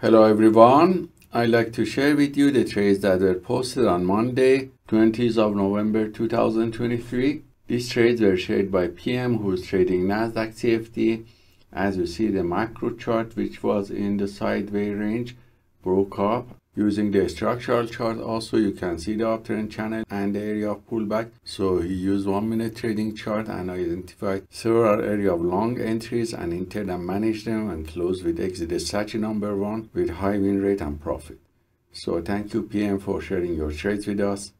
Hello everyone. I'd like to share with you the trades that were posted on Monday, 20th of November 2023. These trades were shared by PM who's trading Nasdaq CFD. As you see the macro chart which was in the sideways range broke up Using the structural chart also you can see the uptrend channel and the area of pullback. So he used one minute trading chart and identified several area of long entries and entered and managed them and closed with exit strategy number one with high win rate and profit. So thank you PM for sharing your trades with us.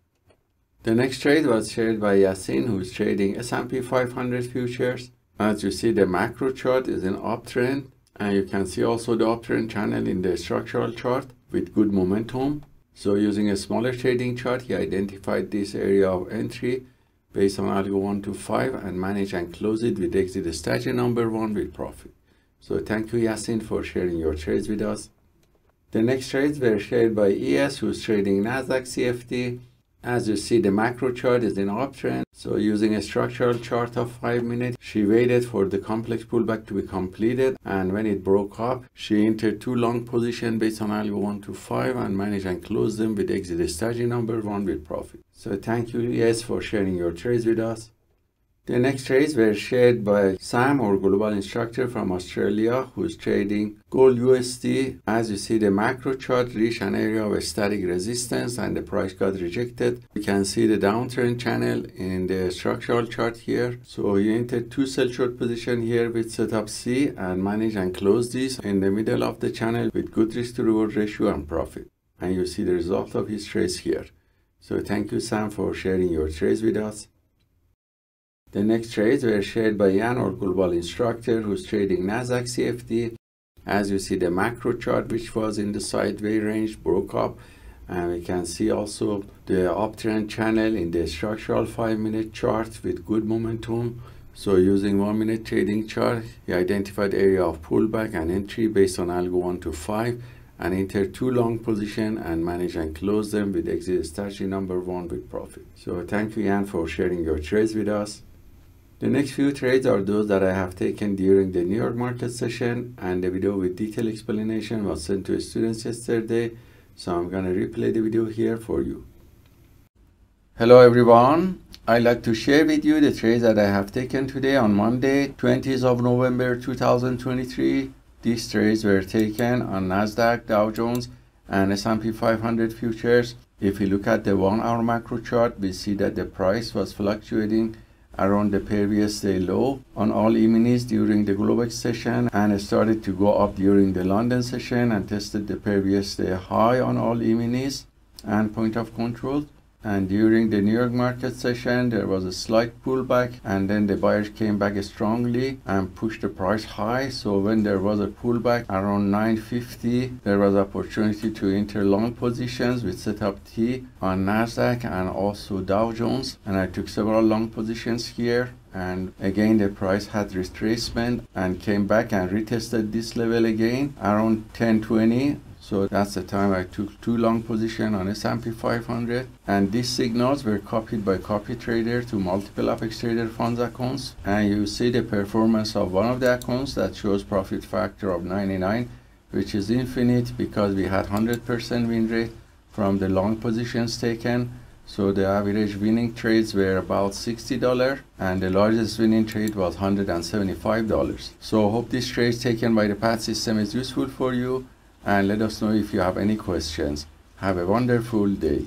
The next trade was shared by Yasin who's trading S&P 500 futures. As you see the macro chart is an uptrend and you can see also the uptrend channel in the structural chart with good momentum. So using a smaller trading chart, he identified this area of entry based on algo 1 to 5 and manage and close it with exit strategy number 1 with profit. So thank you Yasin for sharing your trades with us. The next trades were shared by ES who's trading Nasdaq CFD as you see, the macro chart is in uptrend. So using a structural chart of 5 minutes, she waited for the complex pullback to be completed. And when it broke up, she entered two long position based on algo 1 to 5 and managed and closed them with exit strategy number 1 with profit. So thank you, ES, for sharing your trades with us. The next trades were shared by Sam, our global instructor from Australia, who's trading gold USD. As you see, the macro chart reached an area of static resistance and the price got rejected. You can see the downtrend channel in the structural chart here. So you entered two sell short position here with setup C and manage and close this in the middle of the channel with good risk to reward ratio and profit. And you see the result of his trades here. So thank you, Sam, for sharing your trades with us. The next trades were shared by Jan, our global instructor, who's trading Nasdaq CFD. As you see, the macro chart, which was in the sideways range, broke up. And we can see also the uptrend channel in the structural 5-minute chart with good momentum. So using 1-minute trading chart, he identified area of pullback and entry based on algo 1 to 5 and entered two long position and manage and close them with exit strategy number 1 with profit. So thank you Jan for sharing your trades with us. The next few trades are those that I have taken during the New York market session and the video with detailed explanation was sent to students yesterday. So I'm going to replay the video here for you. Hello everyone. I'd like to share with you the trades that I have taken today on Monday, 20th of November 2023. These trades were taken on Nasdaq, Dow Jones, and S&P 500 futures. If you look at the one hour macro chart, we see that the price was fluctuating around the previous day low on all E-minis during the Globex session and started to go up during the London session and tested the previous day high on all E-minis and point of control and during the New York market session there was a slight pullback and then the buyers came back strongly and pushed the price high. So when there was a pullback around 950 there was opportunity to enter long positions. With setup T on Nasdaq and also Dow Jones and I took several long positions here. And again the price had retracement and came back and retested this level again around 1020 so that's the time I took two long position on S&P 500 and these signals were copied by copy trader to multiple Apex Trader funds accounts. And you see the performance of one of the accounts that shows profit factor of 99 which is infinite because we had 100% win rate from the long positions taken. So the average winning trades were about $60 and the largest winning trade was $175. So hope this trade taken by the PAT system is useful for you and let us know if you have any questions. Have a wonderful day.